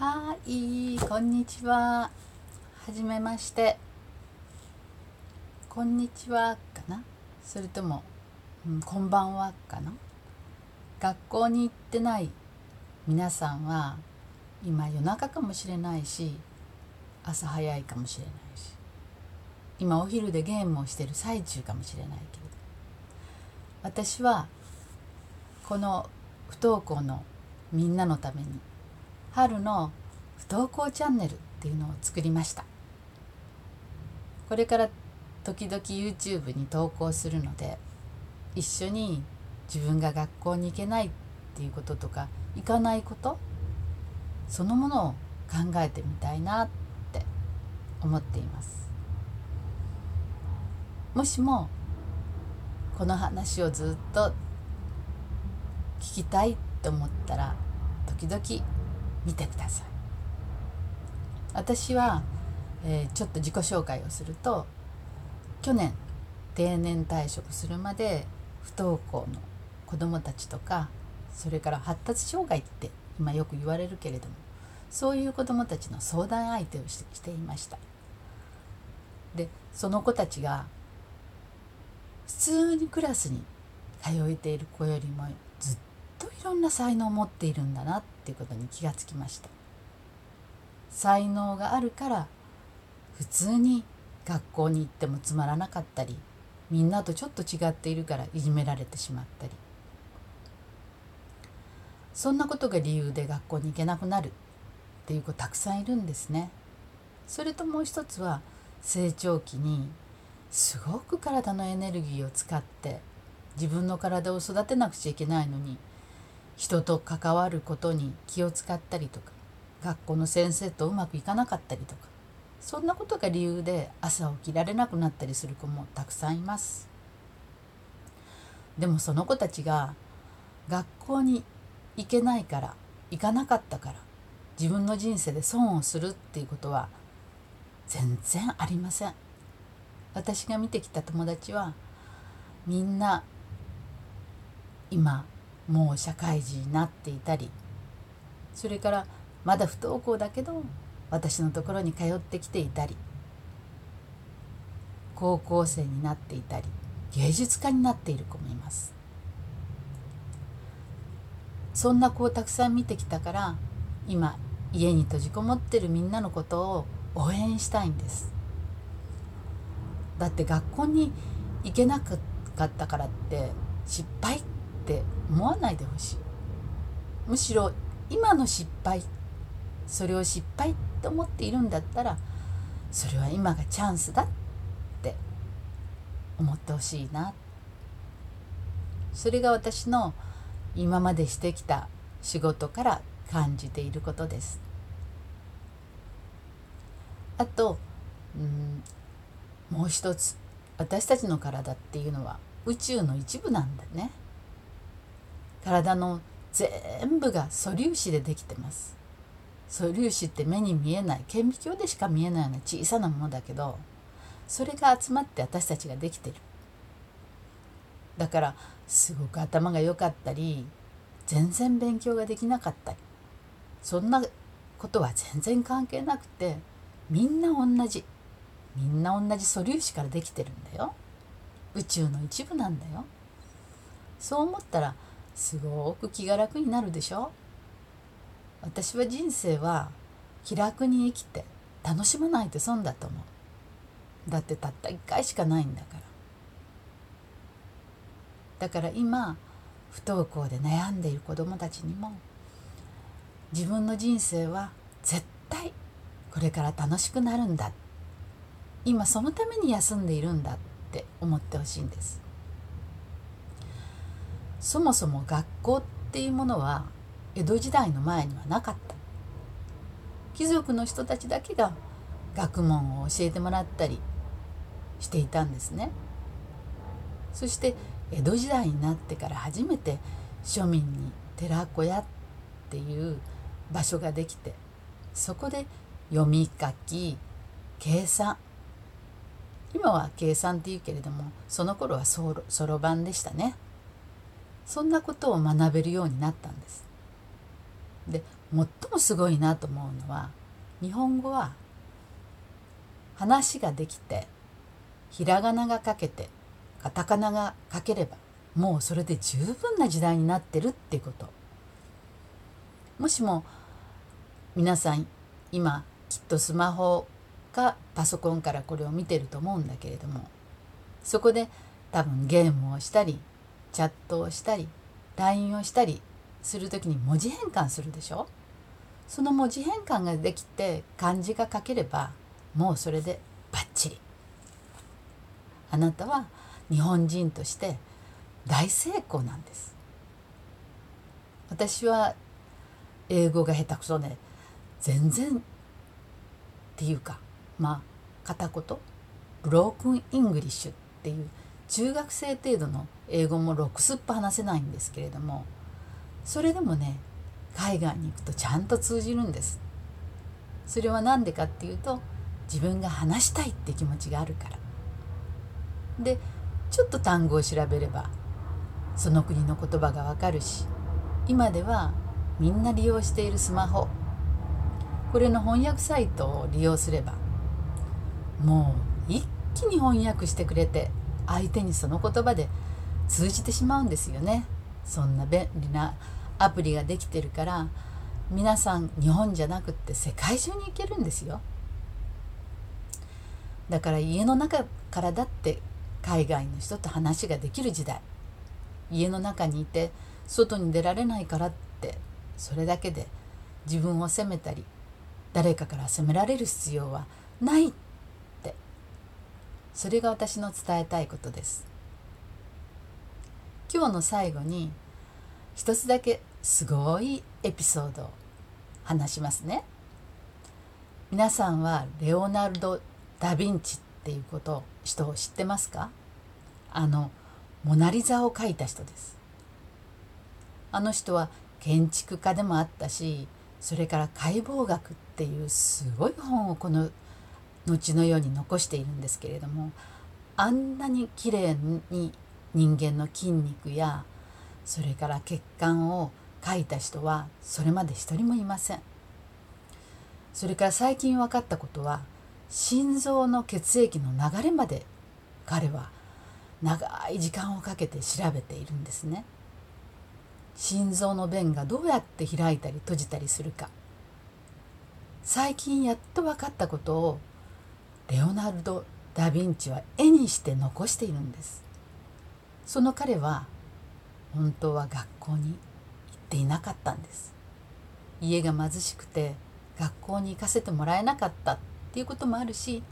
はいこんにちは。はじめまして。こんにちはかな？それとも、うん、こんばんはかな？学校に行ってない皆さんは今夜中かもしれないし朝早いかもしれないし今お昼でゲームをしてる最中かもしれないけれど。私はこの不登校のみんなのために春の不登校チャンネルっていうのを作りました。これから時々 YouTube に投稿するので一緒に自分が学校に行けないっていうこととか行かないことそのものを考えてみたいなって思っています。もしもこの話をずっと聞きたいと思ったら時々見てください。私は、えー、ちょっと自己紹介をすると去年定年退職するまで不登校の子どもたちとかそれから発達障害って今よく言われるけれどもそういう子どもたちの相談相手をしていました。でその子たちが普通にクラスに通えている子よりもずっといろんな才能を持っているんだなっていうことに気がつきました才能があるから普通に学校に行ってもつまらなかったりみんなとちょっと違っているからいじめられてしまったりそんなことが理由で学校に行けなくなるっていう子たくさんいるんですね。それともう一つは成長期にすごく体のエネルギーを使って自分の体を育てなくちゃいけないのに人と関わることに気を使ったりとか学校の先生とうまくいかなかったりとかそんなことが理由で朝起きられなくなったりする子もたくさんいます。でもその子たちが学校に行けないから行かなかったから自分の人生で損をするっていうことは全然ありません。私が見てきた友達はみんな今もう社会人になっていたりそれからまだ不登校だけど私のところに通ってきていたり高校生になっていたり芸術家になっている子もいます。そんな子をたくさん見てきたから今家に閉じこもってるみんなのことを応援したいんです。だって学校に行けなかったからって失敗ってって思わないでほしい。むしろ今の失敗それを失敗って思っているんだったらそれは今がチャンスだって思ってほしいな。それが私の今までしてきた仕事から感じていることです。あとうんもう一つ。私たちの体っていうのは宇宙の一部なんだね。体の全部が素粒子でできてます。素粒子って目に見えない顕微鏡でしか見えないような小さなものだけどそれが集まって私たちができてる。だからすごく頭が良かったり全然勉強ができなかったりそんなことは全然関係なくてみんな同じ。みんな同じ素粒子からできてるんだよ。宇宙の一部なんだよ。そう思ったらすごく気が楽になるでしょ？私は人生は気楽に生きて楽しまないと損だと思う。だってたった一回しかないんだから。だから今不登校で悩んでいる子どもたちにも自分の人生は絶対これから楽しくなるんだ。今そのために休んでいるんだって思ってほしいんです。そもそも学校っていうものは江戸時代の前にはなかった。貴族の人たちだけが学問を教えてもらったりしていたんですね。そして江戸時代になってから初めて庶民に寺子屋っていう場所ができてそこで読み書き計算。今は計算っていうけれどもその頃はそろばんでしたね。そんなことを学べるようになったんです。で最もすごいなと思うのは日本語は話ができてひらがなが書けてカタカナが書ければもうそれで十分な時代になってるっていうこともしも皆さん今きっとスマホかパソコンからこれを見てると思うんだけれどもそこで多分ゲームをしたりチャットをしたり LINE をしたりする時に文字変換するでしょ？その文字変換ができて漢字が書ければもうそれでバッチリ。あなたは日本人として大成功なんです。私は英語が下手くそで全然っていうかまあ片言？ブロークン・イングリッシュっていう中学生程度の英語もろくすっぱ話せないんですけれどもそれでもね海外に行くとちゃんと通じるんです。それは何でかっていうと自分が話したいって気持ちがあるから。でちょっと単語を調べればその国の言葉がわかるし今ではみんな利用しているスマホ。これの翻訳サイトを利用すればもう一気に翻訳してくれて相手にその言葉で通じてしまうんですよね。そんな便利なアプリができてるから皆さん日本じゃなくって世界中に行けるんですよ。だから家の中からだって海外の人と話ができる時代。家の中にいて外に出られないからってそれだけで自分を責めたり誰かから責められる必要はない。ってそれが私の伝えたいことです。今日の最後に一つだけすごいエピソードを話しますね。皆さんはレオナルド・ダ・ヴィンチっていうこと人を知ってますか？あのモナ・リザを描いた人です。あの人は建築家でもあったしそれから解剖学っていうすごい本をこの後のように残しているんですけれどもあんなに綺麗に人間の筋肉やそれから血管を書いた人はそれまで一人もいません。それから最近分かったことは心臓の血液の流れまで彼は長い時間をかけて調べているんですね。心臓の弁がどうやって開いたり閉じたりするか。最近やっと分かったことをレオナルド・ダ・ヴィンチは絵にして残しているんです。その彼は本当は学校に行っていなかったんです。家が貧しくて学校に行かせてもらえなかったっていうこともあるし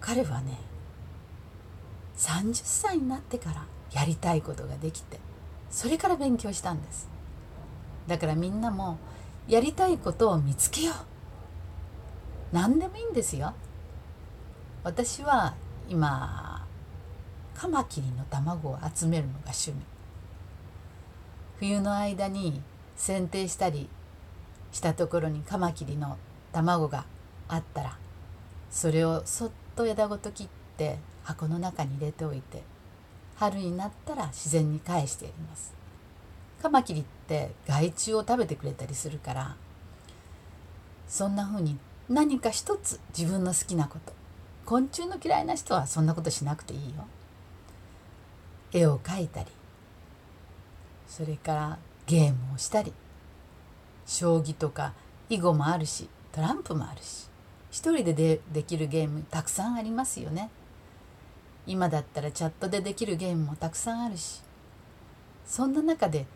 彼はね30歳になってからやりたいことができてそれから勉強したんです。だからみんなもやりたいことを見つけよう。何でもいいんですよ。私は今カマキリの卵を集めるのが趣味。冬の間に剪定したりしたところにカマキリの卵があったらそれをそっと枝ごと切って箱の中に入れておいて春になったら自然に返してやります。カマキリって害虫を食べてくれたりするからそんな風に何か一つ自分の好きなこと昆虫の嫌いな人はそんなことしなくていいよ。絵を描いたりそれからゲームをしたり将棋とか囲碁もあるしトランプもあるし一人ででできるゲームたくさんありますよね。今だったらチャットでできるゲームもたくさんあるしそんな中で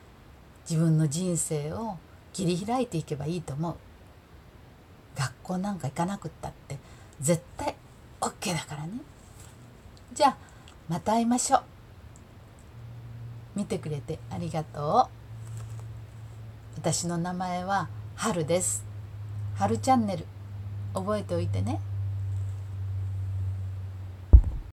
自分の人生を切り開いていけばいいと思う。学校なんか行かなくったって絶対 OK だからね。じゃあまた会いましょう。見てくれてありがとう。私の名前ははるです。はるチャンネル。覚えておいてね。